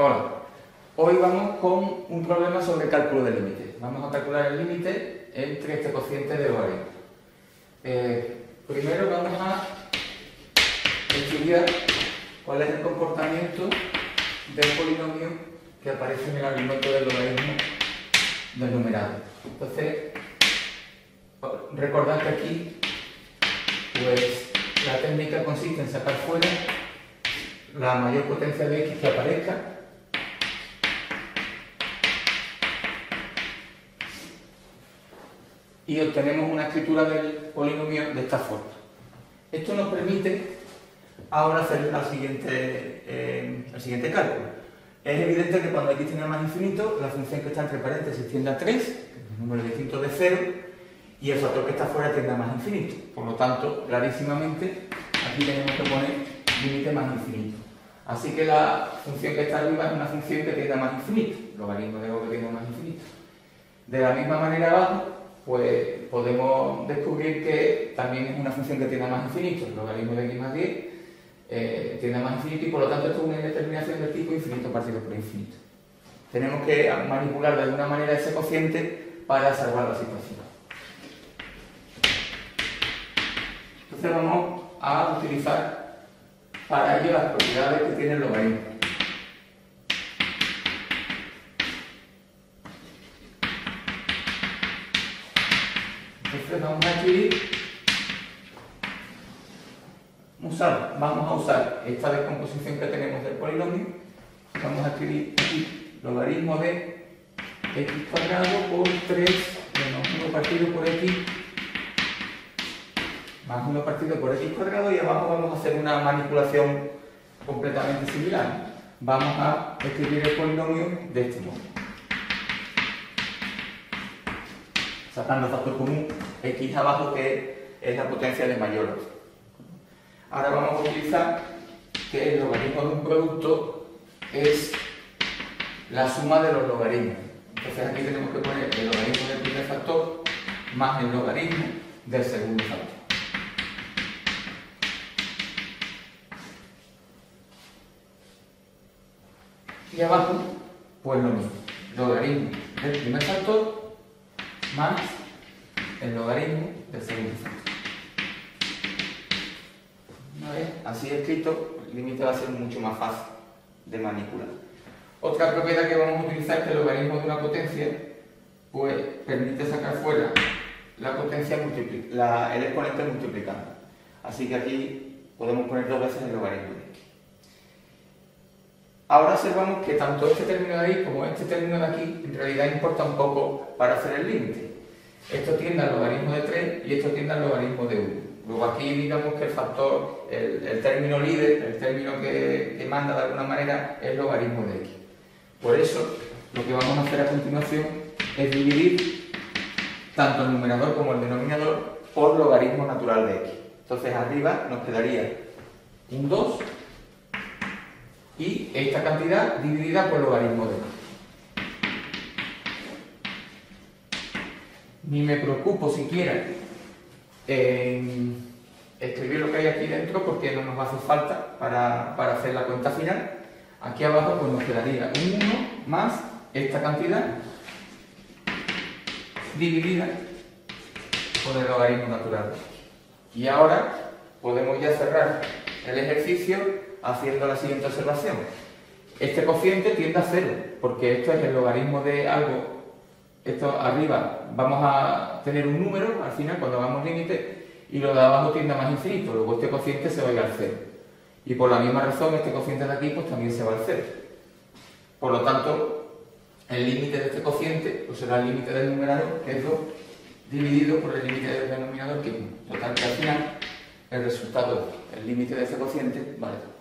Hola, hoy vamos con un problema sobre cálculo de límites. Vamos a calcular el límite entre este cociente de logaritmo. Eh, primero vamos a estudiar cuál es el comportamiento del polinomio que aparece en el argumento del logaritmo del numerado. Entonces, recordad que aquí pues, la técnica consiste en sacar fuera la mayor potencia de x que aparezca y obtenemos una escritura del polinomio de esta forma. Esto nos permite ahora hacer el siguiente, eh, el siguiente cálculo. Es evidente que cuando x tiene más infinito, la función que está entre paréntesis tiende a 3, que es un número distinto de 0, y el factor que está fuera tiende a más infinito. Por lo tanto, clarísimamente, aquí tenemos que poner límite más infinito. Así que la función que está arriba es una función que tiende más infinito, logaritmo de algo que tiende a más infinito. De la misma manera abajo, pues podemos descubrir que también es una función que tiende a más infinito, el logaritmo de x más 10 eh, tiende a más infinito y por lo tanto esto es una indeterminación del tipo infinito partido por infinito. Tenemos que manipular de alguna manera ese cociente para salvar la situación. Entonces vamos a utilizar para ello las propiedades que tiene el logaritmo. Entonces vamos a escribir, usar, vamos a usar esta descomposición que tenemos del polinomio, vamos a escribir aquí logaritmo de x cuadrado por 3 menos 1 partido por x más 1 partido por x cuadrado y abajo vamos a hacer una manipulación completamente similar. Vamos a escribir el polinomio de este modo. Sacando factor común x abajo que es la potencia de mayor. Ahora vamos a utilizar que el logaritmo de un producto es la suma de los logaritmos. Entonces aquí tenemos que poner el logaritmo del primer factor más el logaritmo del segundo factor. Y abajo, pues lo mismo. Logaritmo del primer factor más el logaritmo del segundo factor. Así escrito, el límite va a ser mucho más fácil de manipular. Otra propiedad que vamos a utilizar es que el logaritmo de una potencia pues, permite sacar fuera la potencia la, el exponente multiplicando. Así que aquí podemos poner dos veces el logaritmo. Ahora observamos que tanto este término de ahí como este término de aquí en realidad importa un poco para hacer el límite. Esto tiende al logaritmo de 3 y esto tiende al logaritmo de 1. Luego aquí digamos que el factor, el, término líder, el término que, que, manda de alguna manera es logaritmo de x. Por eso lo que vamos a hacer a continuación es dividir tanto el numerador como el denominador por logaritmo natural de x. Entonces arriba nos quedaría un 2 y esta cantidad dividida por logaritmo de. Ni me preocupo siquiera en escribir lo que hay aquí dentro porque no nos hace falta para, para hacer la cuenta final. Aquí abajo pues nos quedaría un 1 más esta cantidad dividida por el logaritmo natural. Y ahora podemos ya cerrar el ejercicio haciendo la siguiente observación. Este cociente tiende a cero, porque esto es el logaritmo de algo. Esto arriba vamos a tener un número al final cuando hagamos límite y lo de abajo tiende a más infinito, luego este cociente se va a ir al cero. Y por la misma razón este cociente de aquí pues también se va al cero. Por lo tanto, el límite de este cociente pues será el límite del numerador, que es 2, dividido por el límite del denominador, que es 1. Total, que al final el resultado, el límite de este cociente, vale